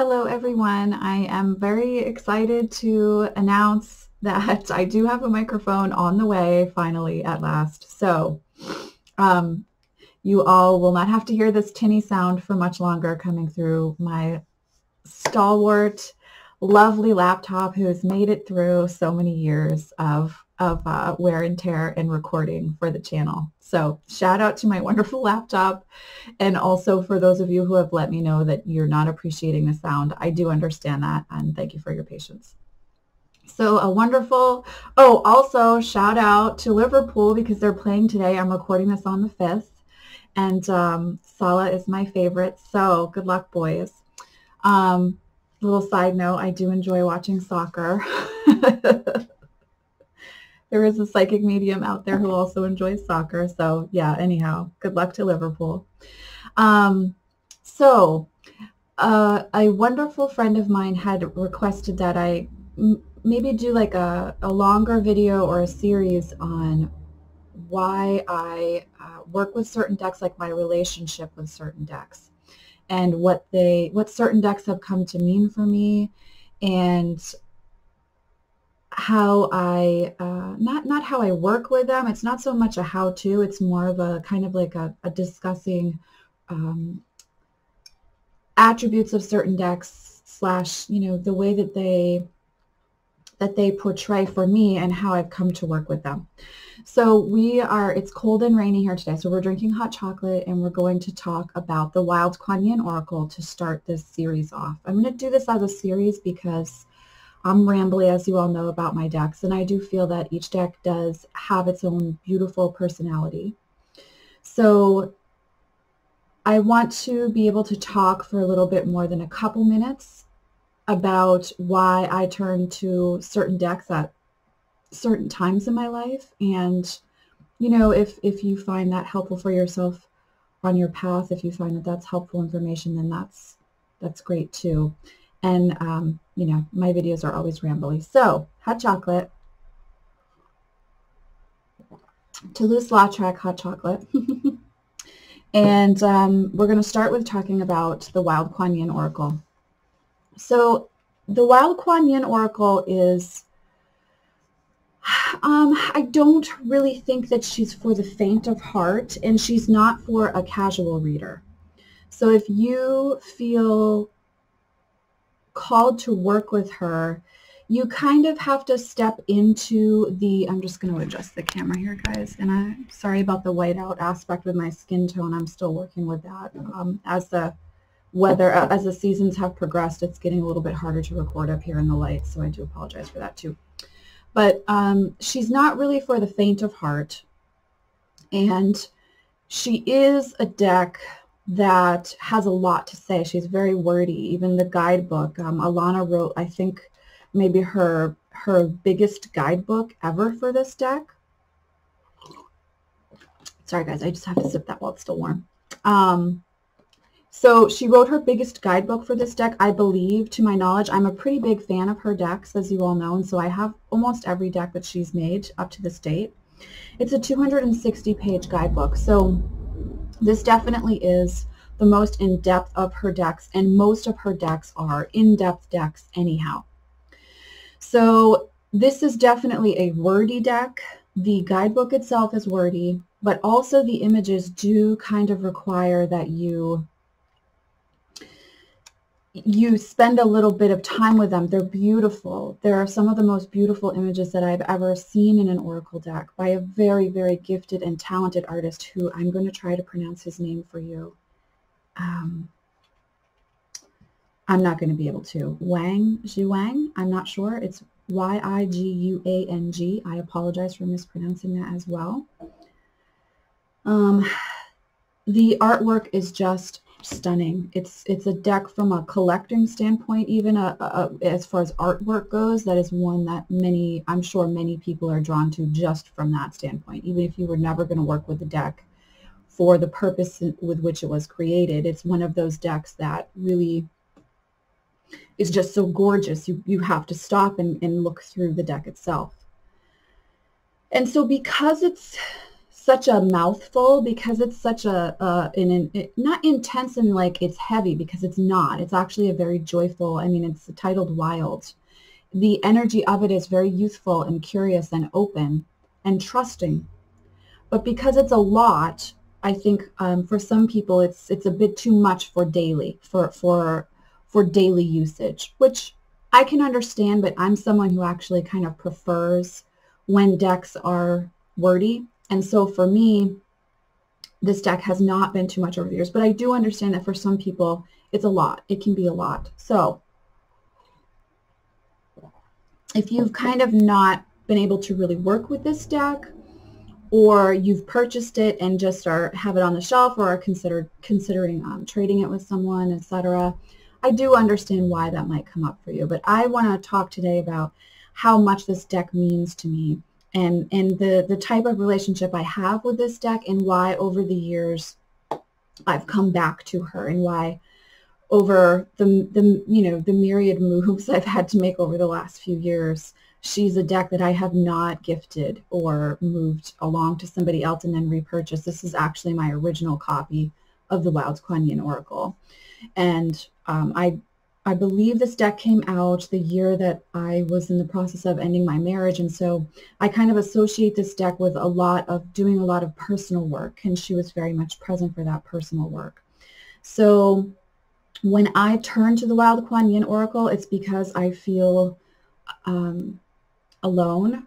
Hello everyone. I am very excited to announce that I do have a microphone on the way finally at last. So um, you all will not have to hear this tinny sound for much longer coming through my stalwart, lovely laptop who has made it through so many years of, of uh, wear and tear and recording for the channel. So shout out to my wonderful laptop and also for those of you who have let me know that you're not appreciating the sound. I do understand that and thank you for your patience. So a wonderful, oh, also shout out to Liverpool because they're playing today. I'm recording this on the 5th and um, Salah is my favorite. So good luck, boys. Um, little side note, I do enjoy watching soccer. there is a psychic medium out there who also enjoys soccer. So yeah, anyhow, good luck to Liverpool. Um, so uh, a wonderful friend of mine had requested that I maybe do like a, a longer video or a series on why I uh, work with certain decks, like my relationship with certain decks and what they, what certain decks have come to mean for me and how I, uh, not, not how I work with them. It's not so much a how-to, it's more of a kind of like a, a discussing um, attributes of certain decks slash, you know, the way that they, that they portray for me and how I've come to work with them. So we are, it's cold and rainy here today, so we're drinking hot chocolate and we're going to talk about the Wild Kuan Yin Oracle to start this series off. I'm going to do this as a series because I'm rambly, as you all know, about my decks, and I do feel that each deck does have its own beautiful personality. So I want to be able to talk for a little bit more than a couple minutes about why I turn to certain decks at certain times in my life. And, you know, if, if you find that helpful for yourself on your path, if you find that that's helpful information, then that's, that's great too. And, um, you know, my videos are always rambly. So, hot chocolate. Toulouse-Lautrec hot chocolate. and um, we're going to start with talking about the Wild Kuan Yin Oracle. So the Wild Kuan Yin Oracle is, um, I don't really think that she's for the faint of heart, and she's not for a casual reader. So if you feel called to work with her, you kind of have to step into the, I'm just going to adjust the camera here, guys, and I'm sorry about the whiteout aspect with my skin tone. I'm still working with that um, as the whether uh, as the seasons have progressed, it's getting a little bit harder to record up here in the light, so I do apologize for that too. But um, she's not really for the faint of heart, and she is a deck that has a lot to say. She's very wordy. Even the guidebook, um, Alana wrote, I think, maybe her her biggest guidebook ever for this deck. Sorry, guys, I just have to sip that while it's still warm. Um, so she wrote her biggest guidebook for this deck, I believe, to my knowledge. I'm a pretty big fan of her decks, as you all know, and so I have almost every deck that she's made up to this date. It's a 260-page guidebook, so this definitely is the most in-depth of her decks, and most of her decks are in-depth decks anyhow. So this is definitely a wordy deck. The guidebook itself is wordy, but also the images do kind of require that you you spend a little bit of time with them. They're beautiful. There are some of the most beautiful images that I've ever seen in an oracle deck by a very, very gifted and talented artist who I'm going to try to pronounce his name for you. Um, I'm not going to be able to. Wang, Zhuang, I'm not sure. It's Y-I-G-U-A-N-G. I apologize for mispronouncing that as well. Um, the artwork is just stunning. It's it's a deck from a collecting standpoint, even a, a, as far as artwork goes. That is one that many, I'm sure many people are drawn to just from that standpoint. Even if you were never going to work with the deck for the purpose with which it was created, it's one of those decks that really is just so gorgeous. You you have to stop and, and look through the deck itself. And so because it's such a mouthful because it's such a, an, an it, not intense and like it's heavy because it's not. It's actually a very joyful, I mean, it's titled Wild. The energy of it is very youthful and curious and open and trusting. But because it's a lot, I think um, for some people it's it's a bit too much for daily for for for daily usage, which I can understand. But I'm someone who actually kind of prefers when decks are wordy, and so for me, this deck has not been too much over the years. But I do understand that for some people it's a lot. It can be a lot. So if you've kind of not been able to really work with this deck, or you've purchased it and just are have it on the shelf or are considered considering um, trading it with someone, etc. I do understand why that might come up for you, but I want to talk today about how much this deck means to me and and the the type of relationship I have with this deck and why over the years I've come back to her and why over the the you know the myriad moves I've had to make over the last few years she's a deck that I have not gifted or moved along to somebody else and then repurchased. This is actually my original copy of the Wild Kuan Yin Oracle. And um, I, I believe this deck came out the year that I was in the process of ending my marriage. And so I kind of associate this deck with a lot of doing a lot of personal work. And she was very much present for that personal work. So when I turn to the Wild Kuan Yin Oracle, it's because I feel um, alone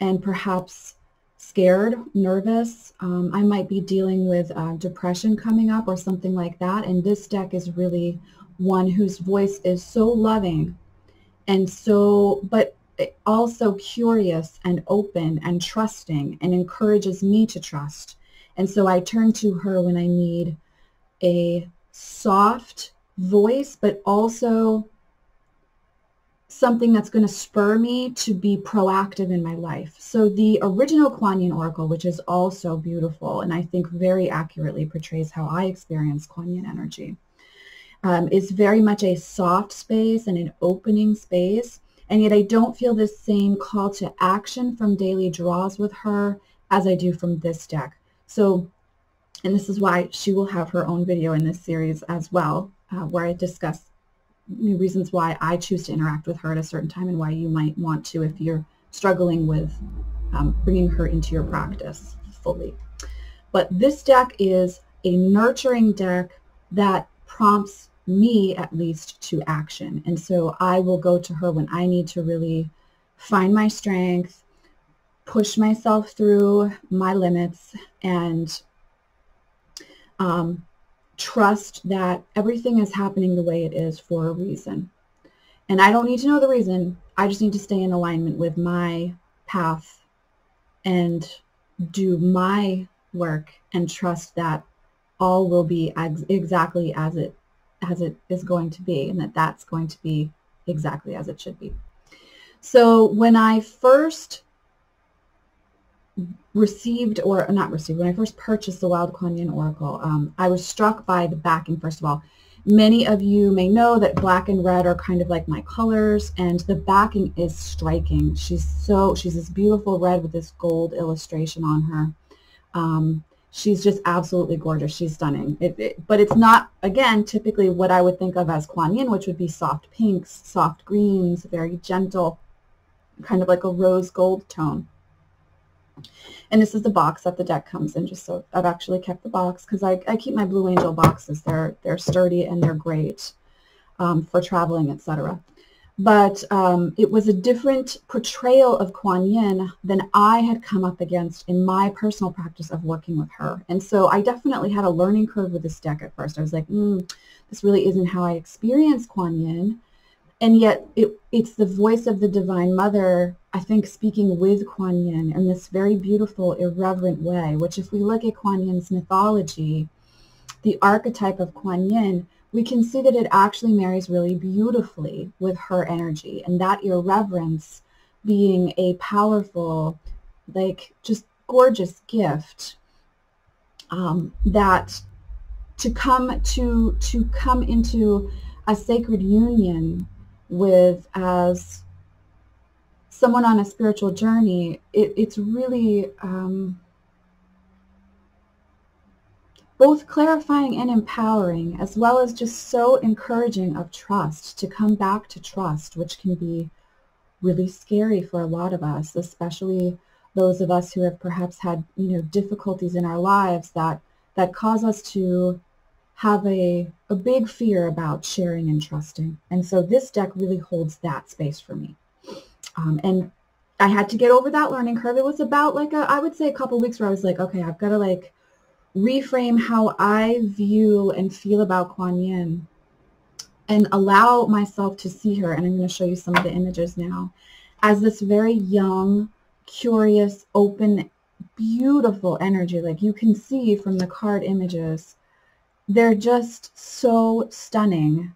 and perhaps scared, nervous. Um, I might be dealing with uh, depression coming up or something like that. And this deck is really one whose voice is so loving and so, but also curious and open and trusting and encourages me to trust. And so I turn to her when I need a soft voice, but also something that's going to spur me to be proactive in my life. So the original Kuan Yin Oracle, which is also beautiful and I think very accurately portrays how I experience Kuan Yin energy, um, is very much a soft space and an opening space. And yet I don't feel the same call to action from daily draws with her as I do from this deck. So, and this is why she will have her own video in this series as well, uh, where I discuss reasons why I choose to interact with her at a certain time and why you might want to if you're struggling with um, bringing her into your practice fully. But this deck is a nurturing deck that prompts me at least to action. And so I will go to her when I need to really find my strength, push myself through my limits, and um, trust that everything is happening the way it is for a reason. And I don't need to know the reason. I just need to stay in alignment with my path and do my work and trust that all will be ex- exactly as it as it is going to be and that that's going to be exactly as it should be. So when I first received or not received when I first purchased the Wild Kuan Oracle, um, I was struck by the backing. First of all, many of you may know that black and red are kind of like my colors, and the backing is striking. She's so she's this beautiful red with this gold illustration on her. Um, she's just absolutely gorgeous. She's stunning. It, it, but it's not again typically what I would think of as Kuan Yin, which would be soft pinks, soft greens, very gentle, kind of like a rose gold tone. And this is the box that the deck comes in, just so I've actually kept the box because I, I keep my Blue Angel boxes. They're, they're sturdy and they're great um, for traveling, etc. But um, it was a different portrayal of Kuan Yin than I had come up against in my personal practice of working with her. And so I definitely had a learning curve with this deck at first. I was like, mm, this really isn't how I experience Kuan Yin and yet it, it's the voice of the Divine Mother, I think, speaking with Kuan Yin in this very beautiful, irreverent way, which if we look at Kuan Yin's mythology, the archetype of Kuan Yin, we can see that it actually marries really beautifully with her energy and that irreverence being a powerful, like just gorgeous gift um, that to come to to come into a sacred union with as someone on a spiritual journey, it, it's really um, both clarifying and empowering, as well as just so encouraging of trust, to come back to trust, which can be really scary for a lot of us, especially those of us who have perhaps had, you know, difficulties in our lives that, that cause us to have a, a big fear about sharing and trusting. And so this deck really holds that space for me. Um, and I had to get over that learning curve. It was about like a, I would say a couple weeks where I was like, okay, I've got to like reframe how I view and feel about Kuan Yin and allow myself to see her, and I'm going to show you some of the images now, as this very young, curious, open, beautiful energy. Like you can see from the card images, they're just so stunning.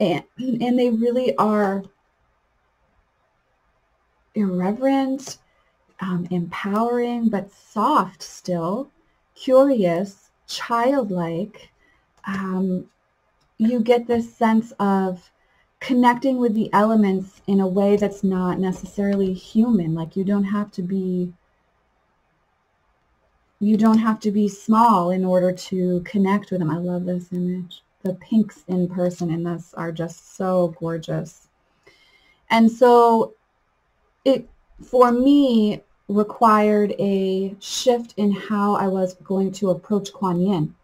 And, and they really are irreverent, um, empowering, but soft still, curious, childlike. Um, you get this sense of connecting with the elements in a way that's not necessarily human. Like you don't have to be you don't have to be small in order to connect with them. I love this image. The pinks in person in this are just so gorgeous. And so it, for me, required a shift in how I was going to approach Kuan Yin,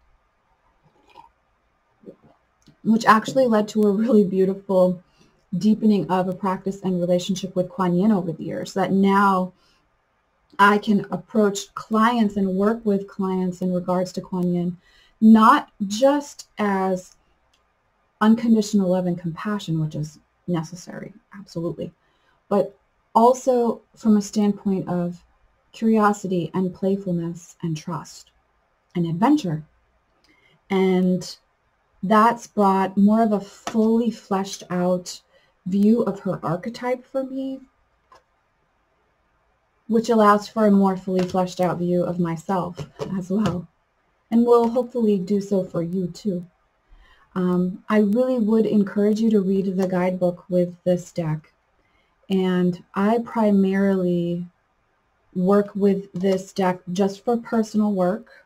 which actually led to a really beautiful deepening of a practice and relationship with Kuan Yin over the years. That now I can approach clients and work with clients in regards to Kuan Yin, not just as unconditional love and compassion, which is necessary, absolutely, but also from a standpoint of curiosity and playfulness and trust and adventure. And that's brought more of a fully fleshed out view of her archetype for me, which allows for a more fully fleshed out view of myself as well. And will hopefully do so for you too. Um, I really would encourage you to read the guidebook with this deck and I primarily work with this deck just for personal work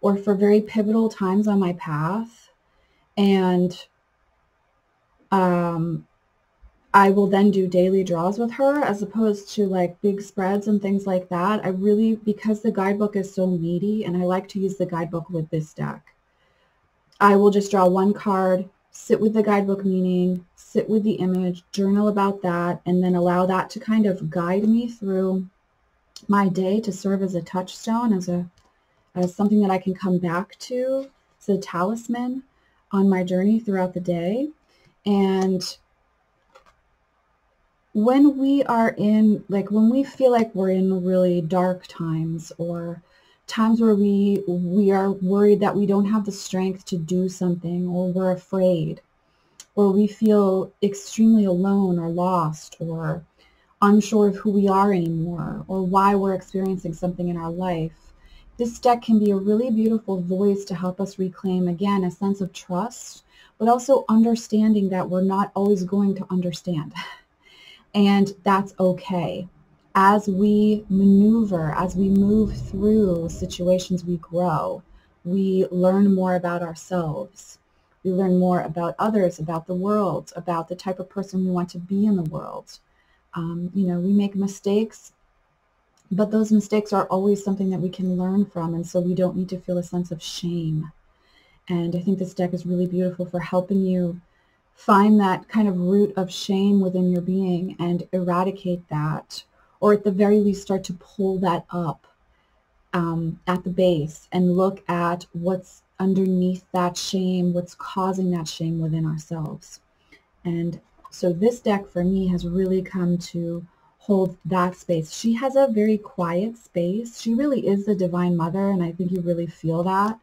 or for very pivotal times on my path. And um, I will then do daily draws with her as opposed to like big spreads and things like that. I really, because the guidebook is so meaty and I like to use the guidebook with this deck, I will just draw one card, sit with the guidebook meaning, sit with the image, journal about that, and then allow that to kind of guide me through my day to serve as a touchstone, as a as something that I can come back to, as a talisman on my journey throughout the day. And when we are in, like when we feel like we're in really dark times or times where we we are worried that we don't have the strength to do something or we're afraid or we feel extremely alone or lost or unsure of who we are anymore or why we're experiencing something in our life. This deck can be a really beautiful voice to help us reclaim, again, a sense of trust, but also understanding that we're not always going to understand. and that's okay. As we maneuver, as we move through situations, we grow. We learn more about ourselves. We learn more about others, about the world, about the type of person we want to be in the world. Um, you know, we make mistakes, but those mistakes are always something that we can learn from, and so we don't need to feel a sense of shame. And I think this deck is really beautiful for helping you find that kind of root of shame within your being and eradicate that, or at the very least start to pull that up um, at the base and look at what's underneath that shame, what's causing that shame within ourselves. And so this deck for me has really come to hold that space. She has a very quiet space. She really is the Divine Mother, and I think you really feel that.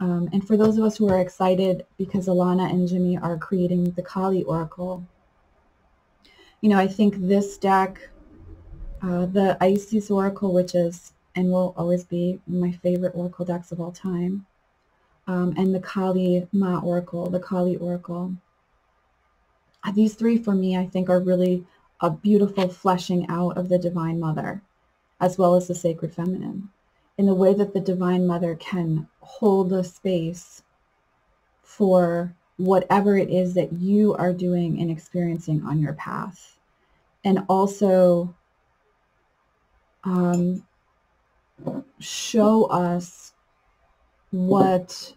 Um, and for those of us who are excited because Alana and Jimmy are creating the Kali Oracle, you know, I think this deck, uh, the Isis Oracle, which is and will always be my favorite Oracle decks of all time, um, and the Kali Ma Oracle, the Kali Oracle. Uh, these three for me, I think, are really a beautiful fleshing out of the Divine Mother, as well as the Sacred Feminine. in the way that the Divine Mother can hold a space for whatever it is that you are doing and experiencing on your path. And also um, show us what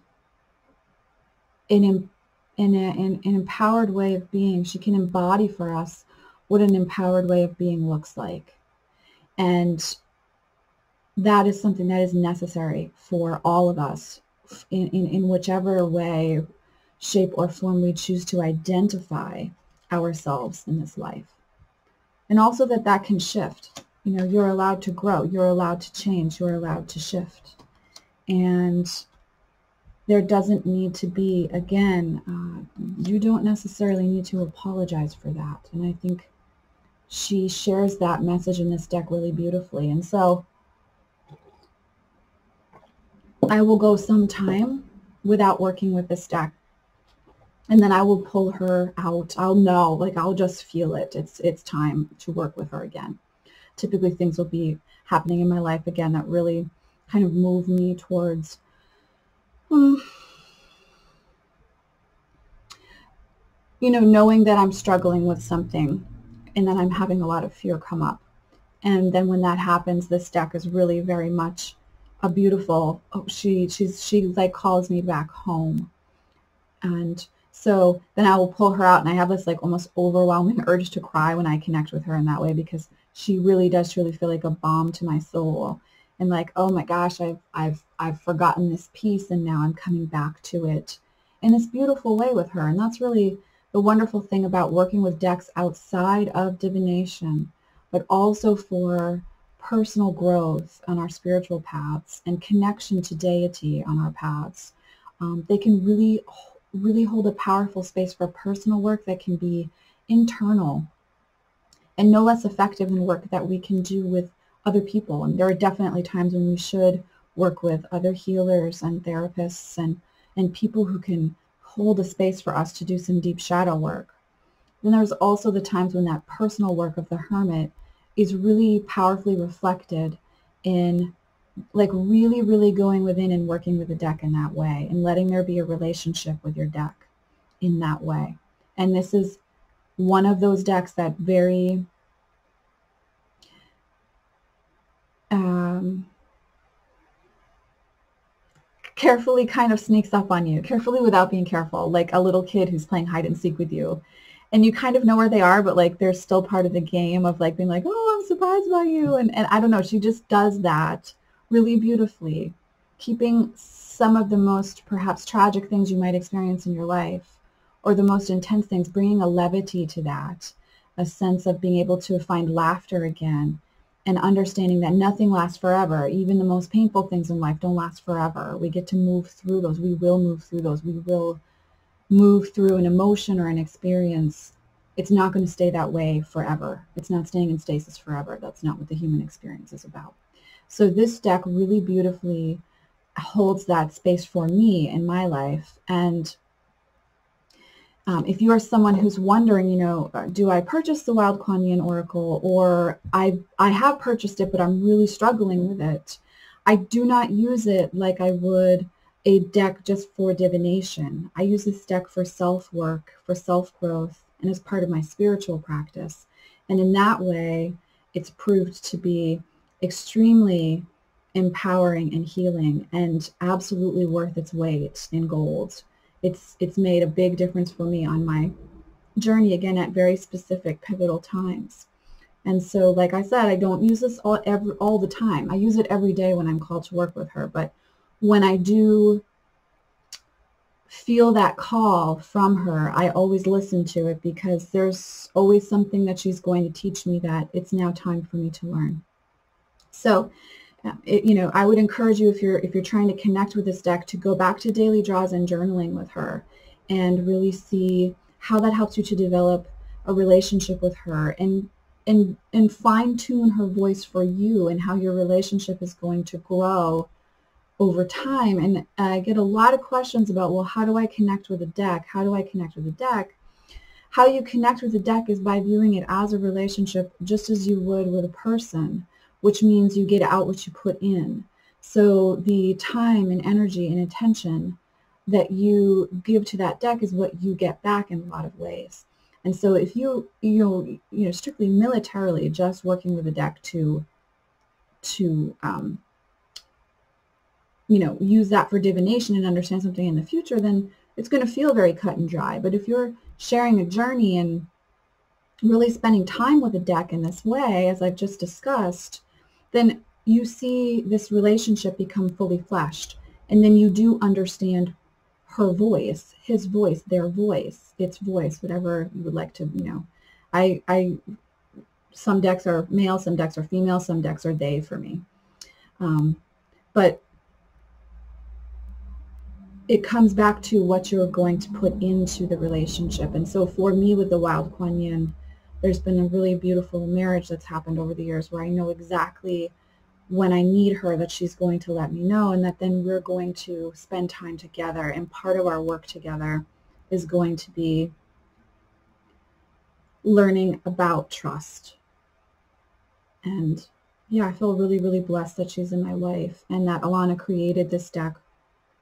in, in, a, in an empowered way of being, she can embody for us what an empowered way of being looks like. And that is something that is necessary for all of us in, in, in whichever way, shape, or form we choose to identify ourselves in this life. And also that that can shift. You know, you're allowed to grow. You're allowed to change. You're allowed to shift. And there doesn't need to be, again, uh, you don't necessarily need to apologize for that. And I think she shares that message in this deck really beautifully. And so I will go some time without working with this deck. And then I will pull her out. I'll know, like I'll just feel it. It's it's time to work with her again. Typically things will be happening in my life again that really kind of move me towards um, you know, knowing that I'm struggling with something and that I'm having a lot of fear come up. And then when that happens, this deck is really very much a beautiful, oh, she, she's, she like calls me back home. And so then I will pull her out and I have this like almost overwhelming urge to cry when I connect with her in that way because she really does truly feel like a balm to my soul. And like, oh my gosh, I've, I've, I've forgotten this piece and now I'm coming back to it in this beautiful way with her. And that's really the wonderful thing about working with decks outside of divination, but also for personal growth on our spiritual paths and connection to deity on our paths. Um, they can really, really hold a powerful space for personal work that can be internal and no less effective in work that we can do with other people. And there are definitely times when we should work with other healers and therapists and, and people who can hold a space for us to do some deep shadow work. Then there's also the times when that personal work of the hermit is really powerfully reflected in like really, really going within and working with the deck in that way and letting there be a relationship with your deck in that way. And this is one of those decks that very um, carefully kind of sneaks up on you, carefully without being careful, like a little kid who's playing hide and seek with you and you kind of know where they are, but like they're still part of the game of like being like, oh, I'm surprised by you. And, and I don't know, she just does that really beautifully, keeping some of the most perhaps tragic things you might experience in your life or the most intense things, bringing a levity to that, a sense of being able to find laughter again and understanding that nothing lasts forever. Even the most painful things in life don't last forever. We get to move through those. We will move through those. We will move through an emotion or an experience, it's not going to stay that way forever. It's not staying in stasis forever. That's not what the human experience is about. So this deck really beautifully holds that space for me in my life. And um, if you are someone who's wondering, you know, uh, do I purchase the Wild Kuan Oracle or I, I have purchased it, but I'm really struggling with it. I do not use it like I would a deck just for divination. I use this deck for self-work, for self-growth, and as part of my spiritual practice. And in that way, it's proved to be extremely empowering and healing and absolutely worth its weight in gold. It's, it's made a big difference for me on my journey, again, at very specific pivotal times. And so, like I said, I don't use this all, every, all the time. I use it every day when I'm called to work with her, but when I do feel that call from her, I always listen to it because there's always something that she's going to teach me that it's now time for me to learn. So, Uh, it, you know, I would encourage you if you're if you're trying to connect with this deck to go back to daily draws and journaling with her and really see how that helps you to develop a relationship with her and and and fine tune her voice for you and how your relationship is going to grow over time. And I get a lot of questions about, well, how do I connect with a deck? How do I connect with a deck? How you connect with a deck is by viewing it as a relationship just as you would with a person, which means you get out what you put in. So the time and energy and attention that you give to that deck is what you get back in a lot of ways. And so if you, you know, you know, strictly militarily just working with a deck to, to, um, you know, use that for divination and understand something in the future, then it's going to feel very cut and dry. But if you're sharing a journey and really spending time with a deck in this way, as I've just discussed, then you see this relationship become fully fleshed. And then you do understand her voice, his voice, their voice, its voice, whatever you would like to, you know. I, I, some decks are male, some decks are female, some decks are they for me. Um, but it comes back to what you're going to put into the relationship. And so for me with the Wild Kuan Yin, there's been a really beautiful marriage that's happened over the years where I know exactly when I need her that she's going to let me know and that then we're going to spend time together and part of our work together is going to be learning about trust. And yeah, I feel really, really blessed that she's in my life and that Alana created this deck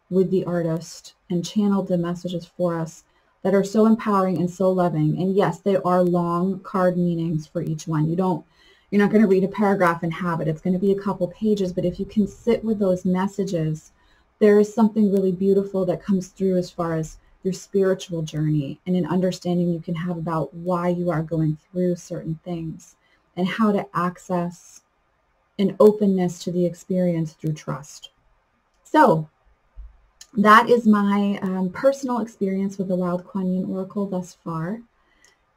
with the artist and channeled the messages for us that are so empowering and so loving. And yes, they are long card meanings for each one. You don't you're not going to read a paragraph and have it. It's going to be a couple pages, but if you can sit with those messages, there is something really beautiful that comes through as far as your spiritual journey and an understanding you can have about why you are going through certain things and how to access an openness to the experience through trust. So that is my um, personal experience with the Wild Kuan Yin Oracle thus far.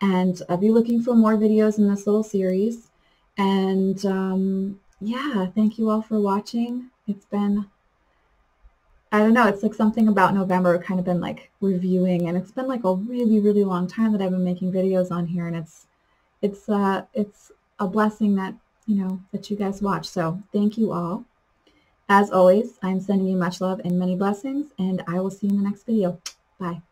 And I'll be looking for more videos in this little series. And um, yeah, thank you all for watching. It's been, I don't know, it's like something about November kind of been like reviewing and it's been like a really, really long time that I've been making videos on here and it's, it's, uh, it's a blessing that, you know, that you guys watch. So thank you all. As always, I'm sending you much love and many blessings and I will see you in the next video. Bye.